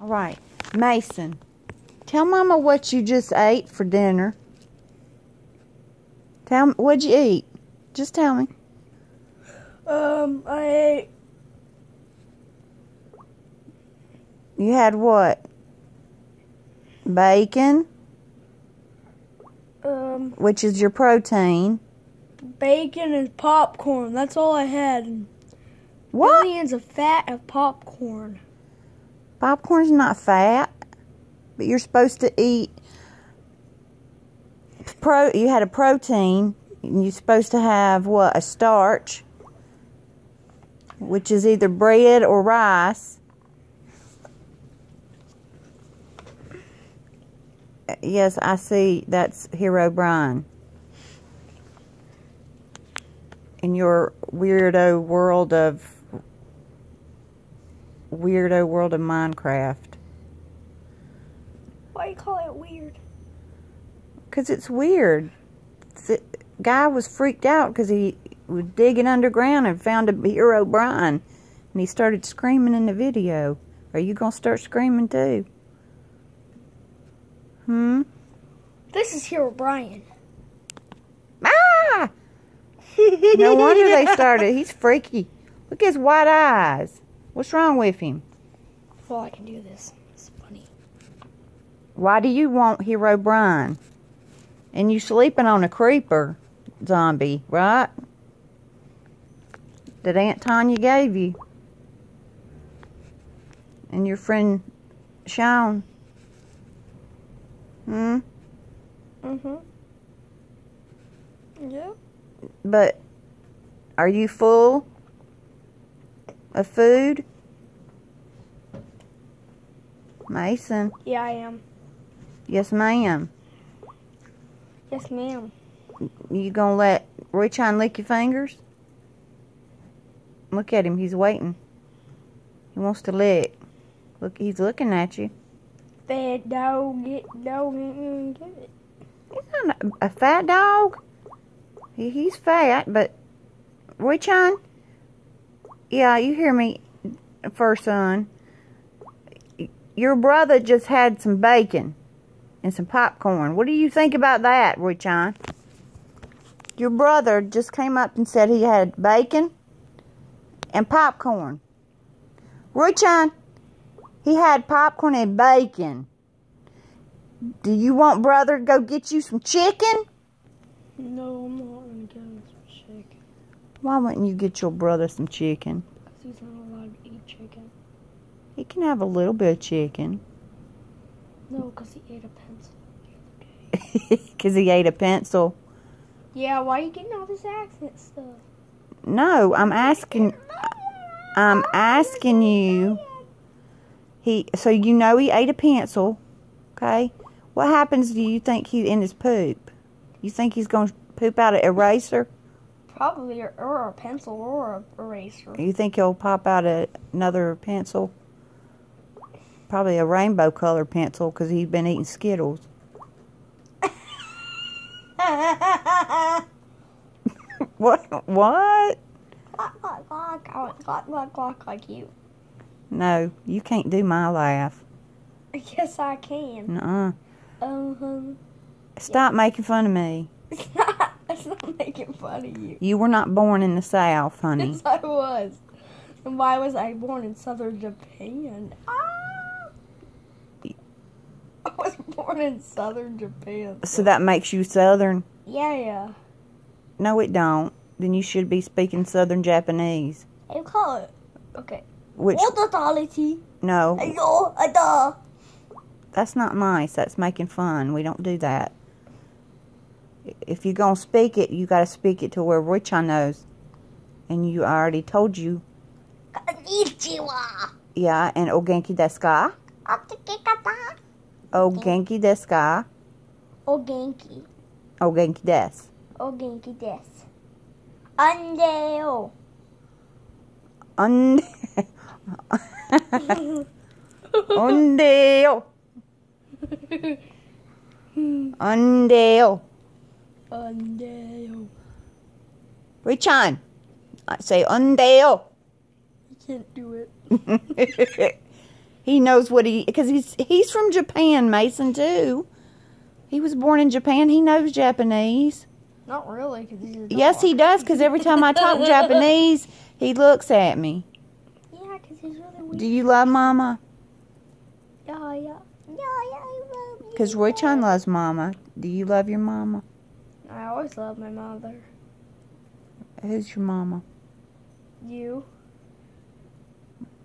All right. Mason, tell Mama what you just ate for dinner. Tell me, what'd you eat? Just tell me. Um, I ate You had what? Bacon, um which is your protein. bacon and popcorn. That's all I had. What? Billions of fat of popcorn. Popcorn's not fat, but you're supposed to eat pro. You had a protein. And you're supposed to have what? A starch, which is either bread or rice. Yes, I see. That's Herobrine. In your weirdo world of weirdo world of Minecraft. Why do you call it weird? Because it's weird. The guy was freaked out because he was digging underground and found a Herobrine. And he started screaming in the video. Are you going to start screaming too? Hmm? This is Herobrine. Ah! No wonder they started. He's freaky. Look at his white eyes. What's wrong with him? Well, I can do this. It's funny. Why do you want Herobrine? And you sleeping on a creeper zombie, right? That Aunt Tanya gave you. And your friend Sean. Hmm? Mm-hmm. Yeah. But are you full of food? Mason. Yeah, I am. Yes, ma'am. Yes, ma'am. You gonna let Roy-chan lick your fingers? Look at him, he's waiting. He wants to lick. Look, he's looking at you. Fat dog, get dog, get it. He's not a, a fat dog. He, he's fat, but Roy-chan, yeah, you hear me, first son. Your brother just had some bacon and some popcorn. What do you think about that, Roy-chan? Your brother just came up and said he had bacon and popcorn. Roy-chan, he had popcorn and bacon. Do you want brother to go get you some chicken? No, I'm not him some chicken. Why wouldn't you get your brother some chicken? Because he's not allowed to eat chicken. He can have a little bit of chicken. No, because he ate a pencil the other day. Because he ate a pencil. Yeah, why are you getting all this accent stuff? No, I'm asking. I'm asking you. He so you know he ate a pencil, okay? What happens? Do you think he in his poop? You think he's gonna poop out an eraser? Probably, or, or a pencil, or a eraser. You think he'll pop out a, another pencil? Probably a rainbow colored pencil because he's been eating Skittles. What? What? Clock, clock, clock. I want clock, clock, clock like you. No, you can't do my laugh. Yes, I can. Nuh-uh. Um, Stop making fun of me. it's not, making fun of you. You were not born in the South, honey. Yes, I was. And why was I born in southern Japan? Ah! I was born in southern Japan. So that makes you Southern? Yeah, yeah. No, it don't. Then you should be speaking Southern Japanese. You call it. Okay. Which, authority? no, that's not nice. That's making fun. We don't do that. If you're going to speak it, you got to speak it to where Richon knows. And you I already told you. Konnichiwa. Yeah, and o genki desu ka? Otakekata. O genki desu ka? O genki. O genki desu. O genki desu. Andeo. Und Ondeo. Ondeo. Andeo. Richon. I say ondeo. I can't do it. He knows what he because he's he's from Japan, Mason too. He was born in Japan. He knows Japanese. Not really, because he's a. Yes, he does. Because every time I talk Japanese, he looks at me. Yeah, because he's really weird. Do you love Mama? Yeah, yeah. Yeah, yeah, I love you. Because Roy Chan loves Mama. Do you love your Mama? I always love my mother. Who's your Mama? You?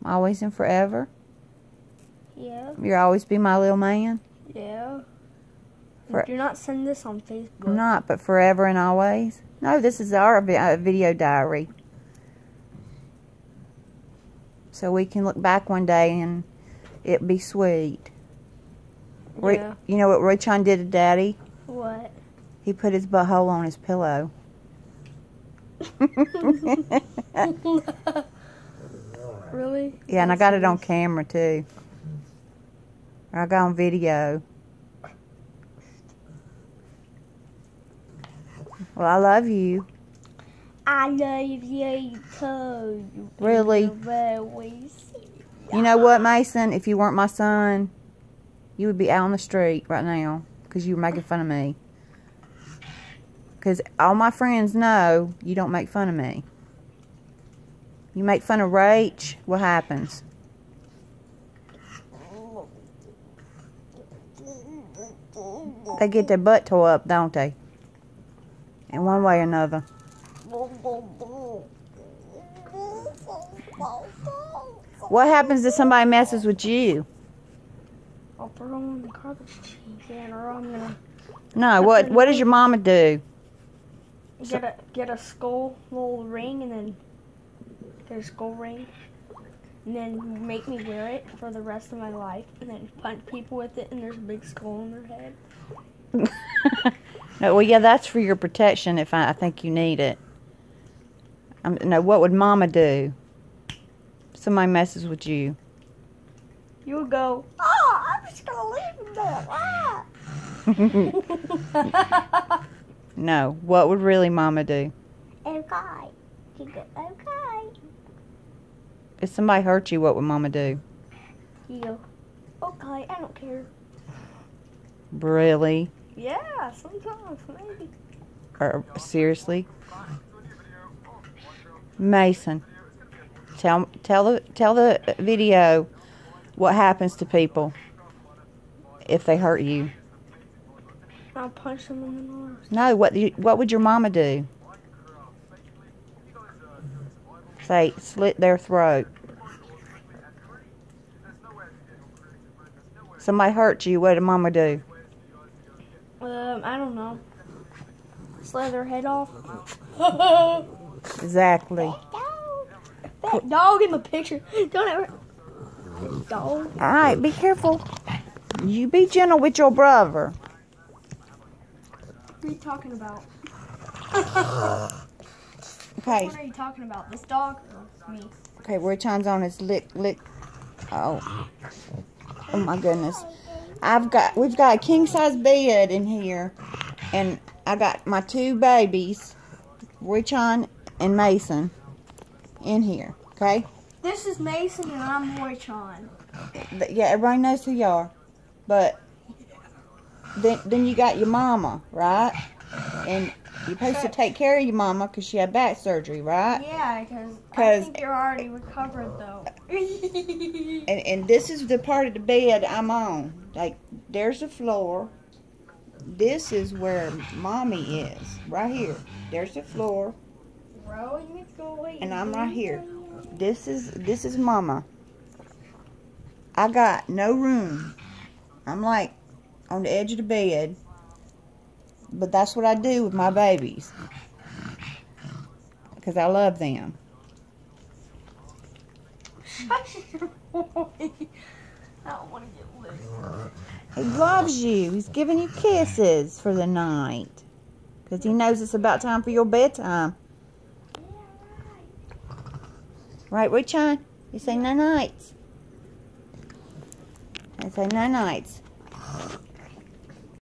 Always and forever. Yeah. You'll always be my little man. Yeah. For- Do not send this on Facebook. Not, but forever and always. No, this is our uh, video diary. So we can look back one day and it be sweet. Yeah. You know what Roy Chan did to Daddy? What? He put his butthole on his pillow. really? Yeah, and I got it on camera too. I got on video. Well, I love you. I love you too. Really? You know what, Mason? If you weren't my son, you would be out on the street right now because you were making fun of me. Because all my friends know you don't make fun of me. You make fun of Rach, what happens? They get their butt tore up, don't they? In one way or another. What happens if somebody messes with you? I'll throw them in the garbage can, or I'm gonna No, what what does your mama do? Get a get a skull little ring and then get a skull ring, and then make me wear it for the rest of my life, and then punch people with it, and there's a big skull on their head. no, well, yeah, that's for your protection if I, I think you need it. Um, no, what would mama do? Somebody messes with you. You would go, oh, I'm just gonna leave them there. Ah. no, what would really mama do? okay. You go, okay. If somebody hurt you, what would mama do? You go, okay, I don't care. Really? Yeah, sometimes, maybe. Or seriously? Mason, tell tell the tell the video what happens to people if they hurt you. I'll punch them in the nose. No, what you, what would your mama do? Say slit their throat. Somebody hurt you, what did mama do? Um, I don't know. Slit their head off. Exactly. That dog in the picture. Don't ever. Dog. All right, be careful. You be gentle with your brother. What are you talking about? Okay, What are you talking about? This dog or me? okay, Chan's on his lick lick. Oh, oh my goodness. I've got we've got a king size bed in here, and I got my two babies, Roy Chan and Mason, in here. Okay. This is Mason and I'm. But yeah, everybody knows who you are. But then then you got your mama, right? And you're supposed to take care of your mama because she had back surgery, right? Yeah, because I think you're already recovered though. And and this is the part of the bed I'm on. Like there's the floor. This is where mommy is, right here. There's the floor, Bro, you need to go away. and I'm right here. This is this is mama. I got no room. I'm like on the edge of the bed. But that's what I do with my babies. Because I love them. Shush your boy. I don't want to get licked. He loves you. He's giving you kisses for the night. Because he knows it's about time for your bedtime. Right, Roy Chan? You say no nights. I say no nights.